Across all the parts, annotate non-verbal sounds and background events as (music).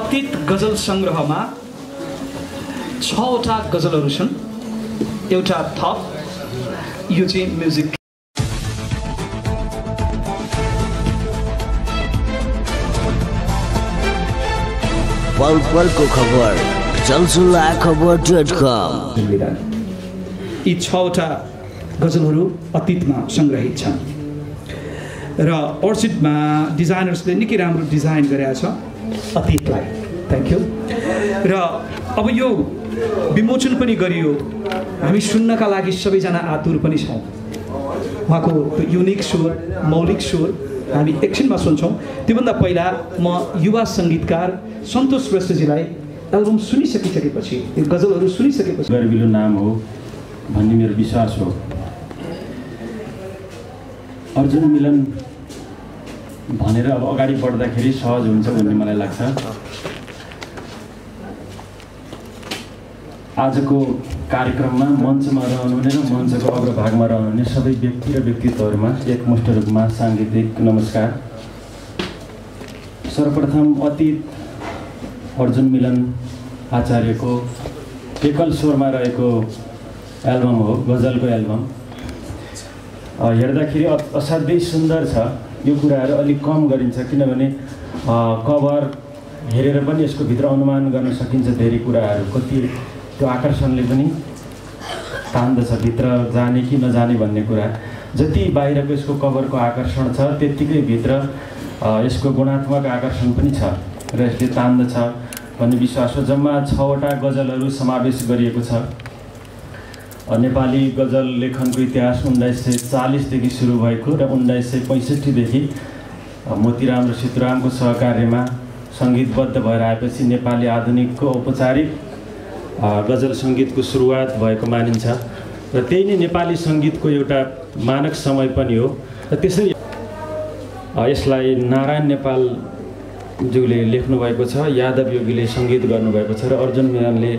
अतीत गजल सङ्ग्रहमा छवटा गजलहरू छन्। एउटा थप यो चाहिँ म्युजिक पल पलको खबर चलचुला खबर डट कम यी छवटा गजलहरू अतीतमा सङ्ग्रहित छन्। र अर्चिडमा डिजाइनर्सले निकै राम्रो डिजाइन गरेका छ अतीतलाई। थ्याङ्क यू र अब यो विमोचन पनि गरियो। हामी सुन्नका लागि सबैजना आतुर पनि छौँ। उहाँको युनिक स्वर मौलिक स्वर हामी एकछिनमा सुन्छौँ। त्योभन्दा पहिला म युवा सङ्गीतकार सन्तोष श्रेष्ठजीलाई एल्बम सुनिसकिसकेपछि यो गजलहरू सुनिसकेपछि। गर्विलो नाम हो भन्ने मेरो विश्वास हो। अर्जुन मिलन भनेर अब अगाडि बढ्दाखेरि सहज हुन्छ भन्ने मलाई लाग्छ। आजको कार्यक्रममा मञ्चमा रहनुहुने र मञ्चको अग्रभागमा रहनुहुने सबै व्यक्ति र व्यक्तित्वहरूमा एकमुष्ट रूपमा साङ्गीतिक नमस्कार। सर्वप्रथम अतीत अर्जुन मिलन आचार्यको एकल स्वरमा रहेको एल्बम हो गजलको एल्बम। हेर्दाखेरि असाध्यै सुन्दर छ। यो कुराहरू अलिक कम गरिन्छ किनभने कभर हेरेर पनि यसको भित्र अनुमान गर्न सकिन्छ धेरै कुराहरू। कति त्यो आकर्षणले पनि तान्दछ भित्र जाने कि नजाने भन्ने कुरा। जति बाहिरको यसको कभरको आकर्षण छ त्यत्तिकै भित्र यसको गुणात्मक आकर्षण पनि छ र यसले तान्दछ भन्ने विश्वास हो। जम्मा छवटा गजलहरू समावेश गरिएको छ। नेपाली गजल लेखनको इतिहास उन्नाइस सय चालिसदेखि सुरु भएको र उन्नाइस सय पैँसठीदेखि मोतीराम र सिद्धरामको सहकार्यमा सङ्गीतबद्ध भएर आएपछि नेपाली आधुनिकको औपचारिक गजल सङ्गीतको सुरुवात भएको मानिन्छ। र त्यही नै नेपाली सङ्गीतको एउटा मानक समय पनि हो। र त्यसरी यसलाई नारायण नेपाल ज्यूले लेख्नुभएको छ यादव योगीले सङ्गीत गर्नुभएको छ र अर्जुन मिलनले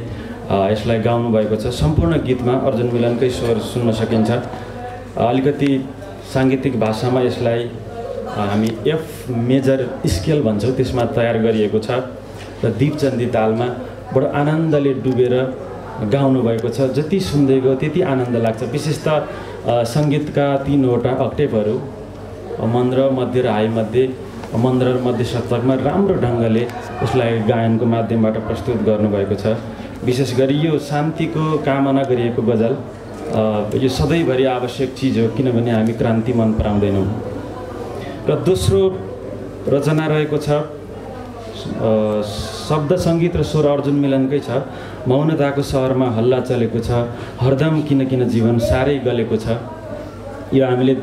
यसलाई गाउनुभएको छ। सम्पूर्ण गीतमा अर्जुन मिलनकै स्वर सुन्न सकिन्छ। अलिकति साङ्गीतिक भाषामा यसलाई हामी एफ मेजर स्केल भन्छौँ त्यसमा तयार गरिएको छ। र दिपचन्दी तालमा बडो आनन्दले डुबेर गाउनुभएको छ। जति सुन्दै गयो त्यति आनन्द लाग्छ। विशेष त सङ्गीतका तिनवटा अक्टेपहरू मन्द मध्य र हाई मध्ये। मन्द र मध्य शतकमा राम्रो ढङ्गले यसलाई गायनको माध्यमबाट प्रस्तुत गर्नुभएको छ। विशेष गरी यो शान्तिको कामना गरिएको गजल यो सधैँभरि आवश्यक चिज हो किनभने हामी क्रान्ति मन पराउँदैनौँ। र दोस्रो रचना रहेको छ। शब्द सङ्गीत र स्वर अर्जुन मिलनकै छ। मौनताको सहरमा हल्ला चलेको छ। हरदम किन किन जीवन साह्रै गलेको छ। यो हामीले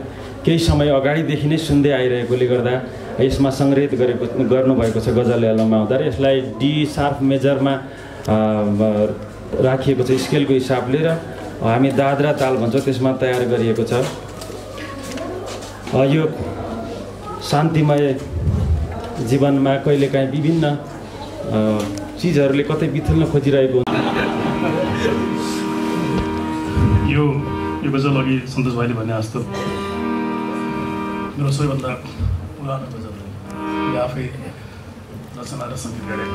केही समय अगाडिदेखि नै सुन्दै आइरहेकोले गर्दा यसमा सङ्ग्रहित गरेको गर्नुभएको छ गजल एल्बममा आउँदा र यसलाई डी सार्प मेजरमा राखिएको छ स्केलको हिसाबले र हामी दादरा ताल भन्छौँ त्यसमा तयार गरिएको छ। यो शान्तिमय जीवनमा कहिलेकाहीँ विभिन्न चिजहरूले कतै बिथुल्न खोजिरहेको हुन्छ यो यो गजल अघि सन्तोष भाइले भने जस्तो। मेरो सबैभन्दा पुरानो गजल आफै रचना र सङ्गीत गरेँ।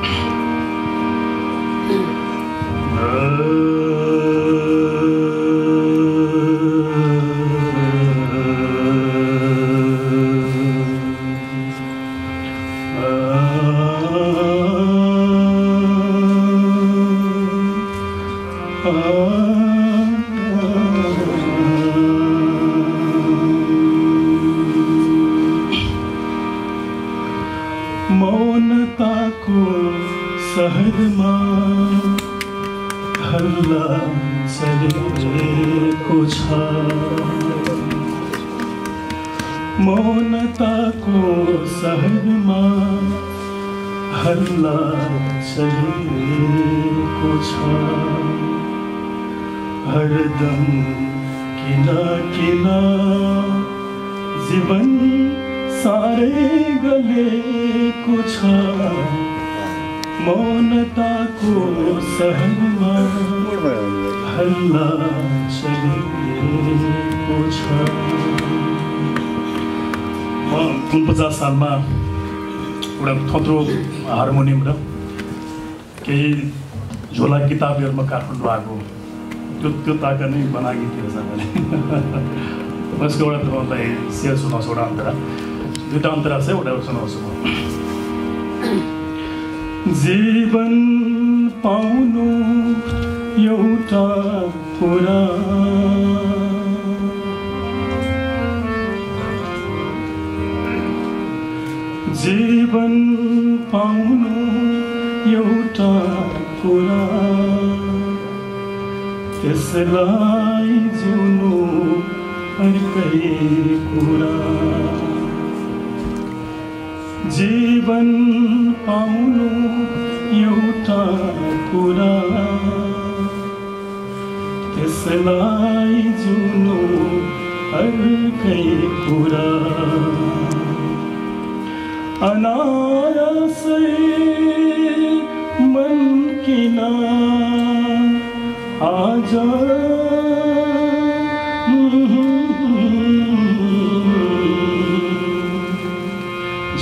काठमाडौँ आएको। त्यो त्यो ताका नै बनाएको थियो सरले यसको एउटा तपाईँलाई सेयर सुनाउँछु एउटा अन्तरा। दुइटा अन्तरा छ एउटा सुनाउँछु म। जीवन पाउनु एउटा कुरा। जीवन पाउनु एउटा कुरा। त्यसलाई जिउनु अर्कै कुरा। जीवन पाउनु एउटा कुरा। त्यसलाई जिउनु अर्कै कुरा। अनायासै मन किन आज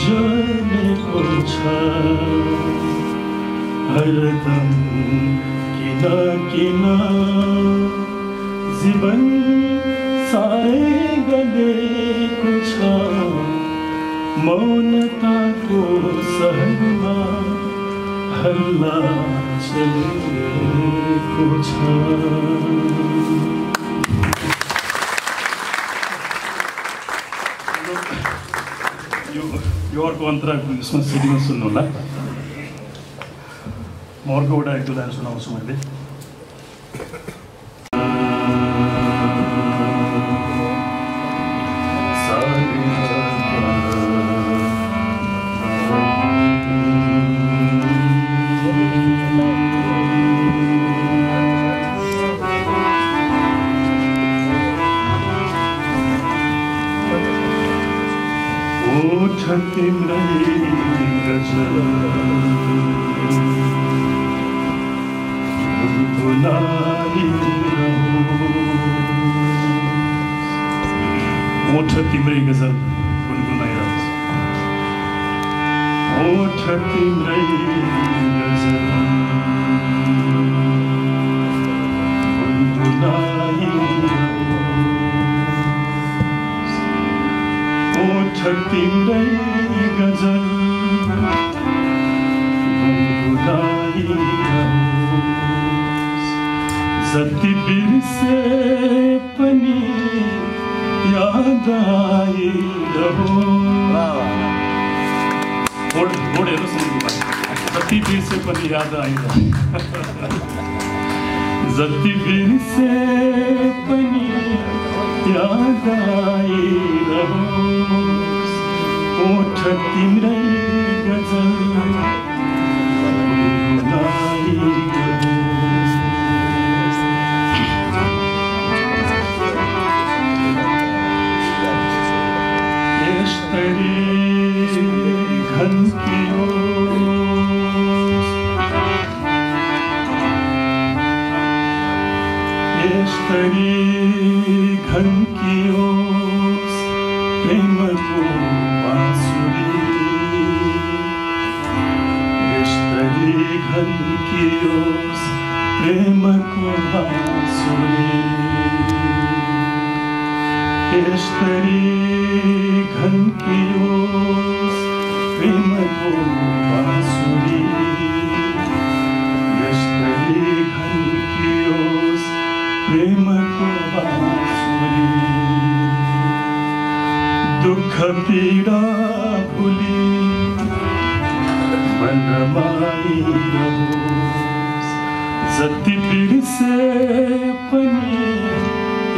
जलेको छ हरदम किन किन जीवन साह्रै गलेको छ मौनताको सहरमा हल्ला चलेको छ यो अर्को अन्तरा यसमा सिडीमा सुन्नु होला म अर्को एउटा एक दुईजना सुनाउँछु मैले ओठ तिम्रै गजल गुनगुनाइरहन्छ ओठ तिम्रै गजल गुनगुनाइरहन्छ ओठ तिम्रै गजल गुनगुनाइरहोस्। जति बिर्से पनि याद आइरहोस्। बोर्ड बोर्ड हेर्नुहोस् न लुगा। जति बिर्से पनि याद आइरहोस्। जति बिर्से पनि याद आइरहोस् ओठ तिम्रै गजल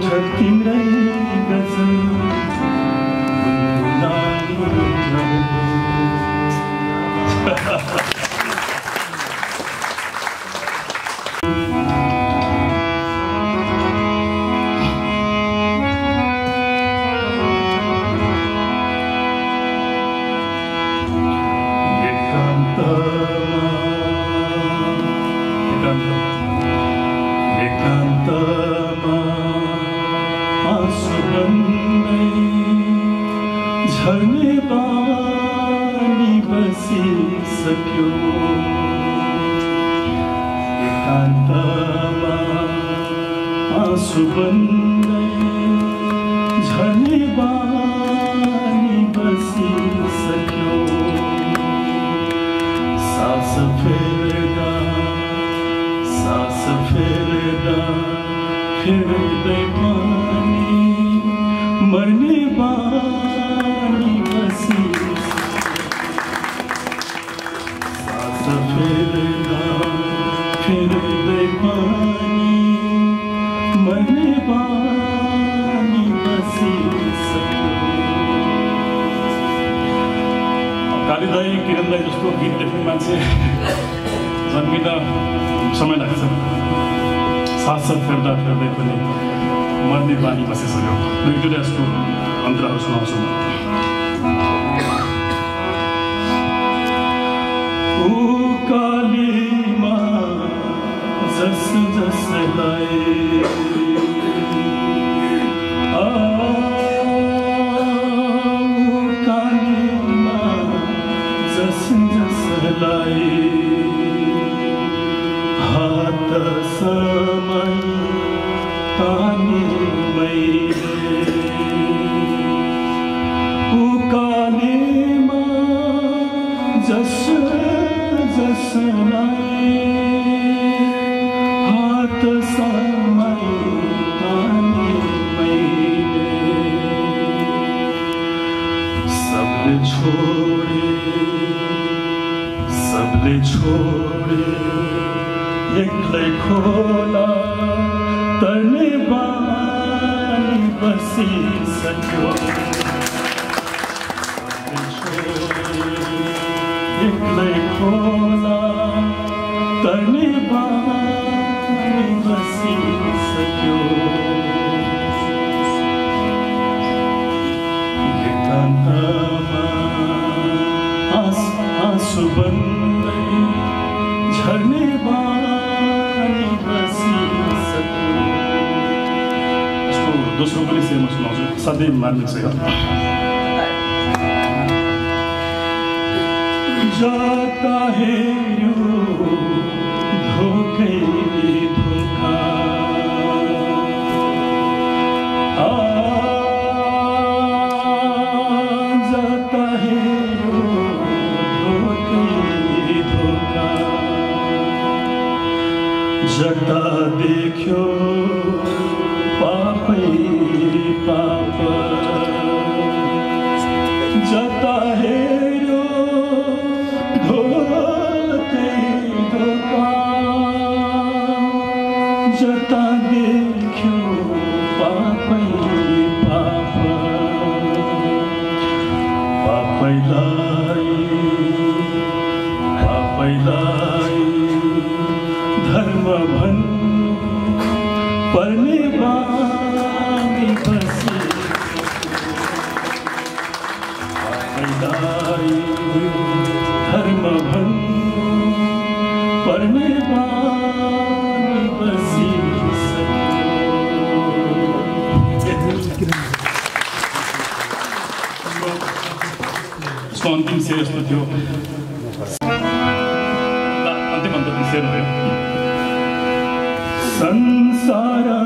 छ न फेर्दै पानी मर्ने बानी बसी सास फेर्दा फेर्दै पानी मर्ने बानी बसिसक्यो कालीदाई किरणदाई जस्तो गीत लेख्ने मान्छे जन्मिँदा समय लाग्छ साथ फेर्दा फेर्दै पनि मर्ने बानी बसिसक्यो दुई दुईवटा यस्तो अन्तराहरू सुनाउँछु कालीमा जस जसलाई कालीमा छोडे एक्लै खोला तर्ने बानी बसिसक्यो सबले छोडे एक्लै खोला तर्ने बानी बसिसक्यो एकान्तमा आँस- म सुनाउँछु साथै मार्मिक छ जाता हेऱ्यो धोकै Son pincel estudio. ante mando pincel. Sansara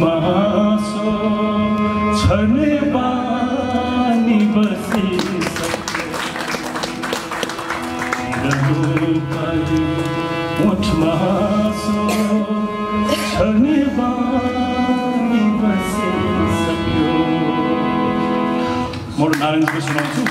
마소 철레반이 버시 What maso chani ba ni ba se sakyo Mor narang kusunatu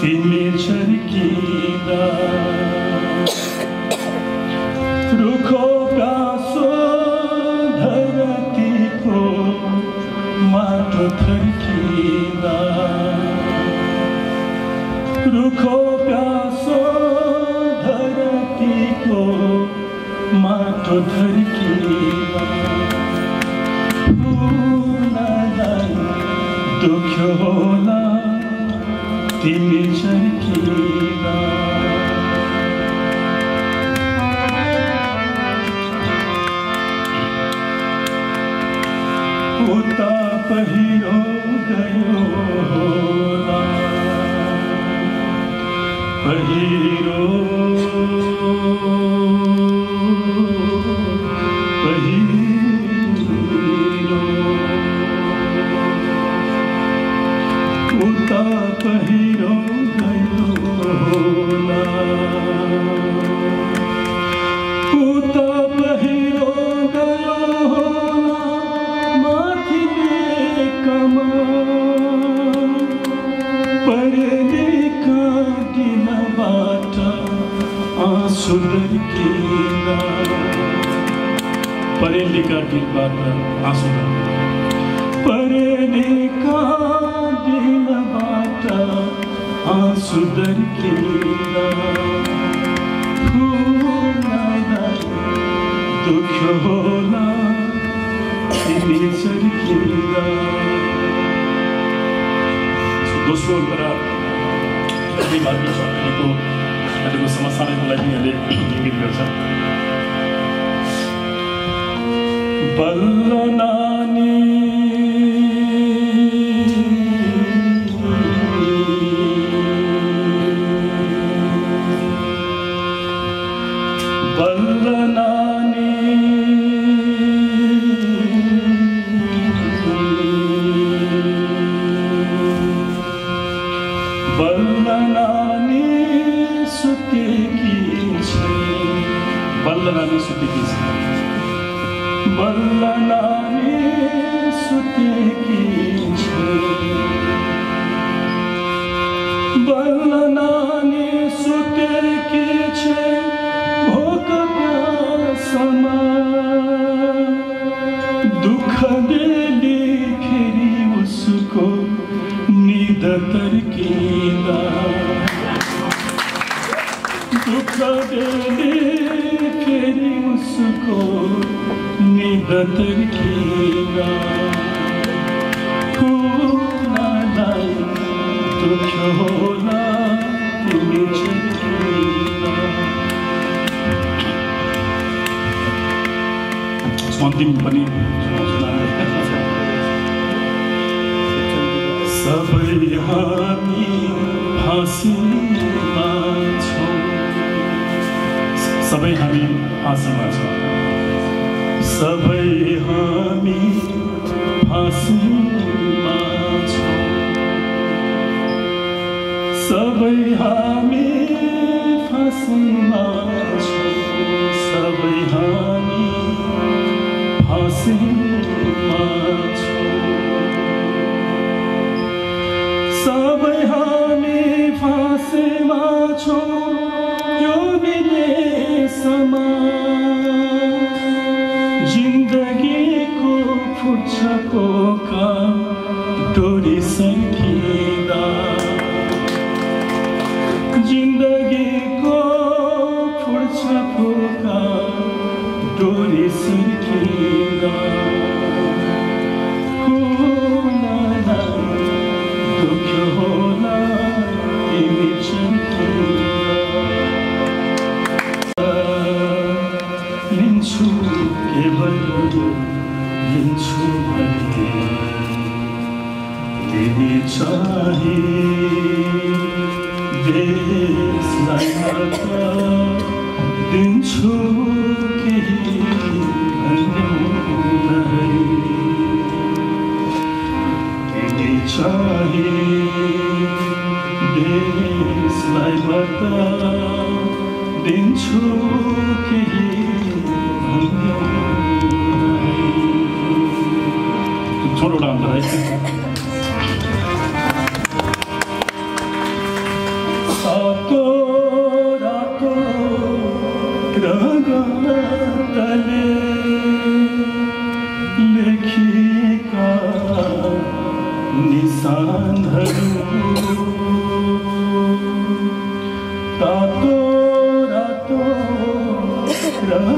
तिमी छर्किँदा रुखो प्यासो धरतीको माटो थर्किँदा रुखो प्यासो धरतीको माटो थर्किँदा दुख्यो होला तिमी 奔了南 सबै हामी फाँसीमा छौँ सबै हामी फाँसीमा छौँ सबै हामी फाँसीमा छौँ सबै हामी फाँसीमा छौँ सबै हामी फाँसीमा सबै हामी फाँसीमा छौँ यो विदेशमा जिन्दगीको फुर्छको काम डोरी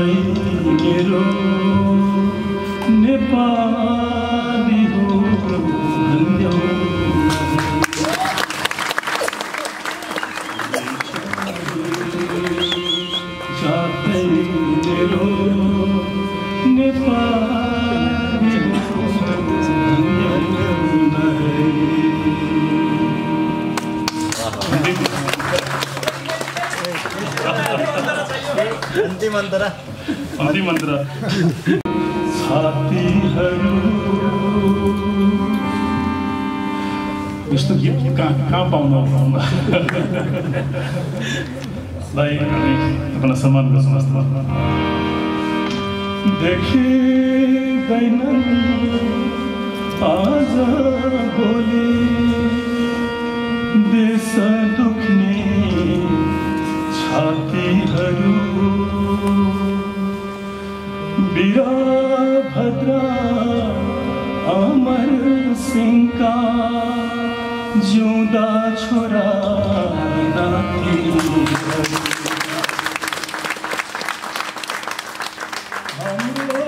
मेरो नेपाली हो जातै मेरो नेपाली अन्तिम अन्तरा अन्तिम मन्त्र यस्तो गीत कहाँ कहाँ पाउनु भाइ हामी तपाईँलाई सम्मान गर्छौँ देखिँदैनन् आज भोलि देश दुख्ने छातीहरू वीरभद्र अमर सिंहका जिउँदा छोरा हाम्रो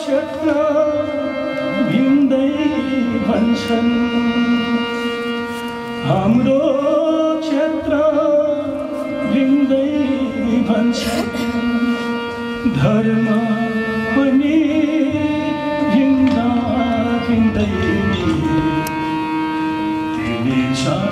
क्षेत्र भिन्दै भन्छन्। धर्म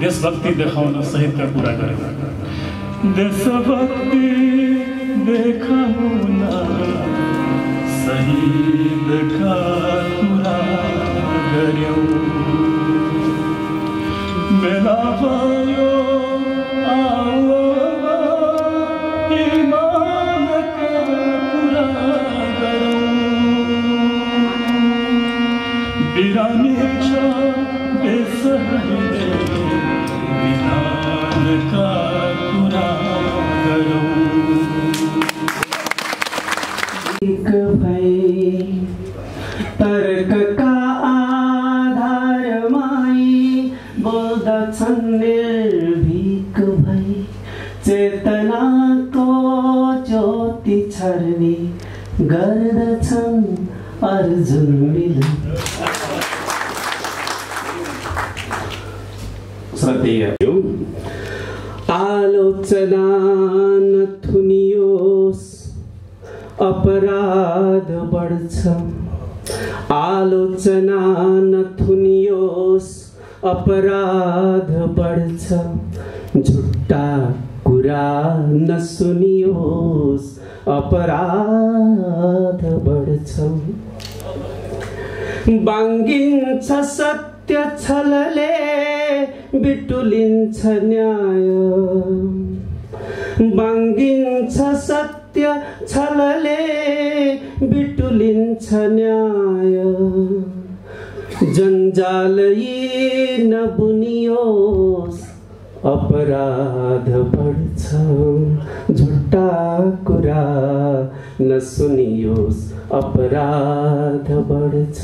देशभक्ति देखाओ ना शहीद का पूरा करें देशभक्ति देखाओ ना। शहीद का पूरा करो मेरा भाइयों अपराध बढ्छ झुट्टा कुरा नसुनियोस् अपराध बढ्छ बाङ्गिन्छ सत्य छलले बिटुलिन्छ न्याय। बाङ्गिन्छ सत्य छलले बिटुलिन्छ न्याय। जन्जाल यी नबुनियोस् अपराध बढ्छ झुट्टा कुरा नसुनियोस् अपराध बढ्छ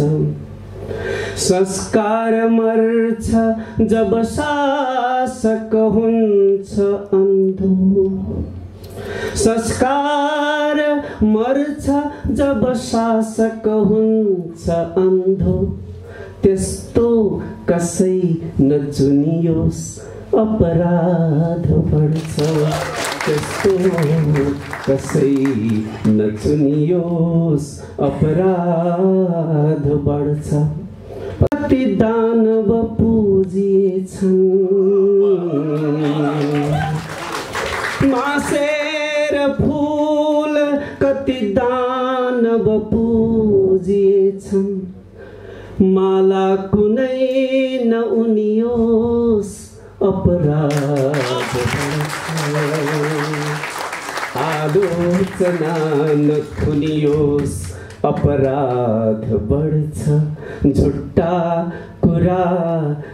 संस्कार मर्छ जब शासक हुन्छ अन्धो। संस्कार मर्छ जब शासक हुन्छ अन्धो। त्यस्तो कसै नचुनियोस् अपराध बढ्छ। त्यस्तो कसै नचुनियोस् अपराध बढ्छ। कति दानव पूजिएछन्। नउनियोस् अपराध आलोचना नथुनियोस् अपराध बढ्छ झुट्टा कुरा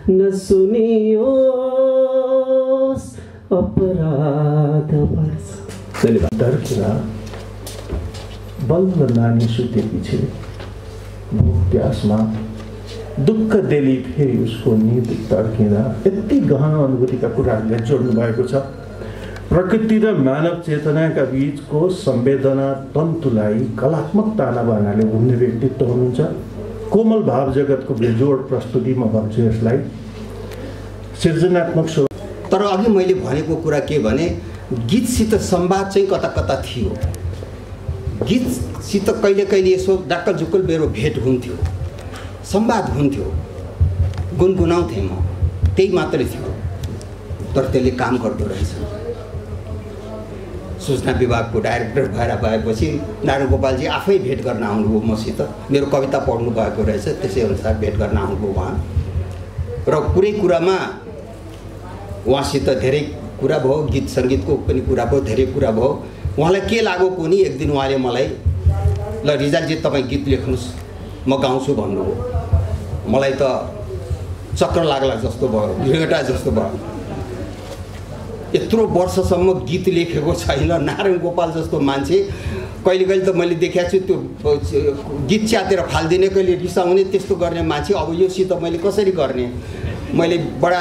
नसुनियोस् अपराध बढ्छ धन्यवाद। डर्केर बल्ल नानी सुतेकी छिन् भोक प्यासमा दुःख देली फेरि उसको निद तर्किँदा यति गहन अनुभूतिका कुराहरूले जोड्नु भएको छ। प्रकृति र मानव चेतनाका बिचको संवेदना तन्तुलाई कलात्मक ताना बानाले घुम्ने व्यक्तित्व हुनुहुन्छ। कोमल भाव जगतको बेजोड प्रस्तुति म भन्छु यसलाई। सृजनात्मक स्व तर अघि मैले भनेको कुरा के भने गीतसित संवाद चाहिँ कता कता थियो। गीतसित कहिले कहिले यसो डाक्कल झुक्कल मेरो भेट हुन्थ्यो। संवाद हुन्थ्यो। गुनगुनाउँथेँ म। त्यही मात्रै थियो। तर त्यसले काम गर्दो रहेछ। सूचना विभागको डाइरेक्टर भएर भएपछि नारायण गोपालजी आफै भेट गर्न आउनुभयो मसित। मेरो कविता पढ्नु भएको रहेछ। त्यसै अनुसार भेट गर्न आउनुभयो उहाँ। र कुरै कुरामा उहाँसित धेरै कुरा भयो। गीत सङ्गीतको पनि कुरा भयो। धेरै कुरा भयो। उहाँलाई के लाग्यो कुनी एक दिन उहाँले मलाई ल रिजालजी तपाईँ गीत लेख्नुहोस्। म गाउँछु भन्नुभयो मलाई त चक्र लाग्ला जस्तो भयो भिडटा जस्तो भयो। यत्रो वर्षसम्म गीत लेखेको छैन नारायण गोपाल जस्तो मान्छे। कहिले कहिले त मैले देखाएको छु त्यो गीत च्यातेर फालिदिने कहिले रिसाउने त्यस्तो गर्ने मान्छे। अब योसित मैले कसरी गर्ने? मैले बडा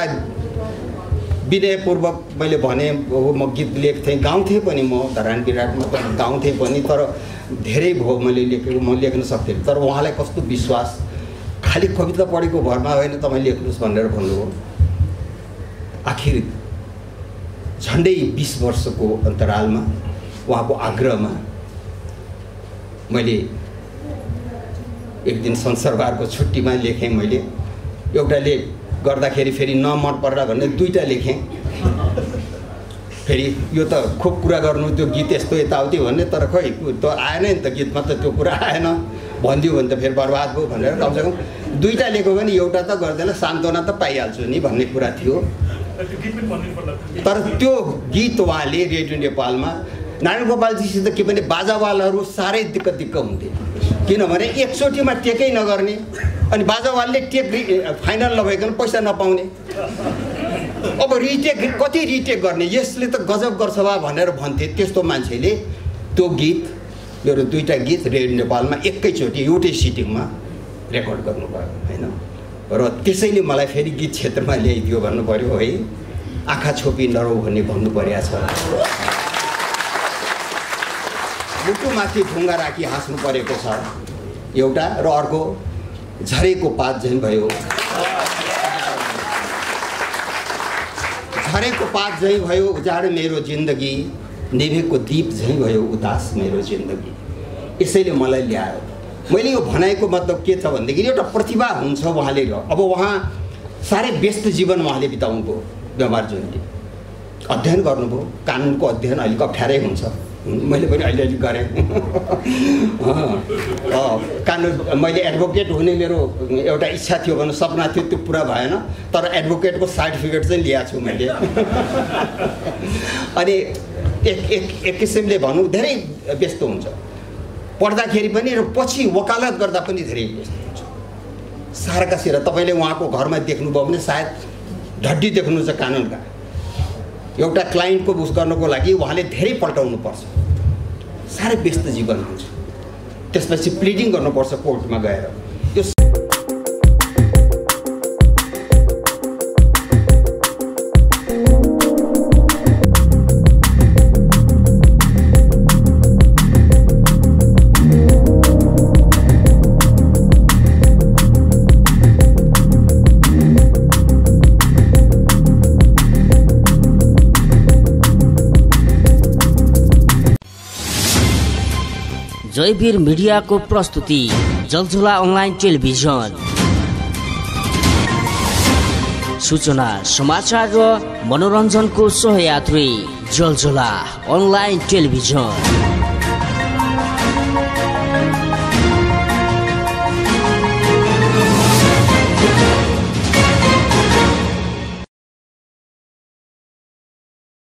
विनयपूर्वक मैले भने म गीत लेख्थेँ गाउँथेँ पनि म धरान विराटमा त गाउँथेँ पनि तर धेरै भयो मैले लेखेको म लेख्न सक्थेँ। तर उहाँलाई कस्तो विश्वास? खालि कविता पढेको भरमा होइन तपाईँ लेख्नुहोस् भनेर भन्नुभयो। आखिर झन्डै बिस वर्षको अन्तरालमा उहाँको आग्रहमा मैले एक दिन संसारबारको छुट्टीमा लेखेँ मैले एउटाले गर्दाखेरि फेरि नमन पर्ला भन्ने दुईवटा लेखेँ। फेरि यो त खुब कुरा गर्नु त्यो गीत यस्तो यताउति भन्ने तर खै त्यो आएन नि त गीतमा त त्यो कुरा आएन। भनिदियो भने त फेरि बर्बाद भयो भनेर कमसेकम दुईवटा लेख्यो भने एउटा त गर्दैन सान्त्वना त पाइहाल्छु नि भन्ने कुरा थियो। तर त्यो गीत उहाँले रेडियो नेपालमा नारायण गोपालजीसित के भने बाजावालहरू साह्रै दिक्क दिक्क हुन्थे। किनभने एकचोटिमा टेकै नगर्ने अनि बाजावालले टेक फाइनल नभइकन पैसा नपाउने। अब रिटेक कति रिटेक गर्ने? यसले त गजब गर्छ वा भनेर भन्थे त्यस्तो मान्छेले। त्यो गीत मेरो दुईवटा गीत रेडियो नेपालमा एकैचोटि एउटै सिटिङमा रेकर्ड गर्नुभयो होइन? र त्यसैले मलाई फेरि गीत क्षेत्रमा ल्याइदियो भन्नु पऱ्यो है। आँखा छोपी नरौ भन्ने भन्नु परेको छ। मुटुमाथि ढुङ्गा राखी हाँस्नु परेको छ। एउटा र अर्को झरेको पात झैँ भयो। झरेको पात झैँ भयो उजाड मेरो जिन्दगी। निभेको दीप झैँ भयो उदास मेरो जिन्दगी। यसैले मलाई ल्यायो। मैले यो भनाइको मतलब के छ भनेदेखि एउटा प्रतिभा हुन्छ उहाँले अब उहाँ साह्रै व्यस्त जीवन उहाँले बिताउनुभयो। व्यवहार जुनले अध्ययन गर्नुभयो। कानुनको अध्ययन अलिक अप्ठ्यारै हुन्छ। मैले पनि अहिले अलिक गरेँ। (laughs) कानुन मैले एडभोकेट हुने मेरो एउटा इच्छा थियो भने सपना थियो त्यो पुरा भएन तर एडभोकेटको सर्टिफिकेट चाहिँ ल्याएको छु मैले। (laughs) अनि एक एक एक किसिमले भनौँ धेरै व्यस्त हुन्छ। पढ्दाखेरि पनि र पछि वकालत गर्दा पनि धेरै व्यस्त हुन्छ। सारका सिर तपाईँले उहाँको घरमा देख्नुभयो भने सायद ढड्डी देख्नु छ कानुनका। एउटा क्लाइन्टको उस गर्नको लागि उहाँले धेरै पल्टाउनु पर्छ साह्रै व्यस्त जीवन हुन्छ। त्यसपछि प्लिडिङ गर्नुपर्छ कोर्टमा गएर। जयवीर मिडियाको प्रस्तुति जलझोला अनलाइन टेलिभिजन। सूचना समाचार र मनोरञ्जनको सहयात्री जलझोला अनलाइन टेलिभिजन।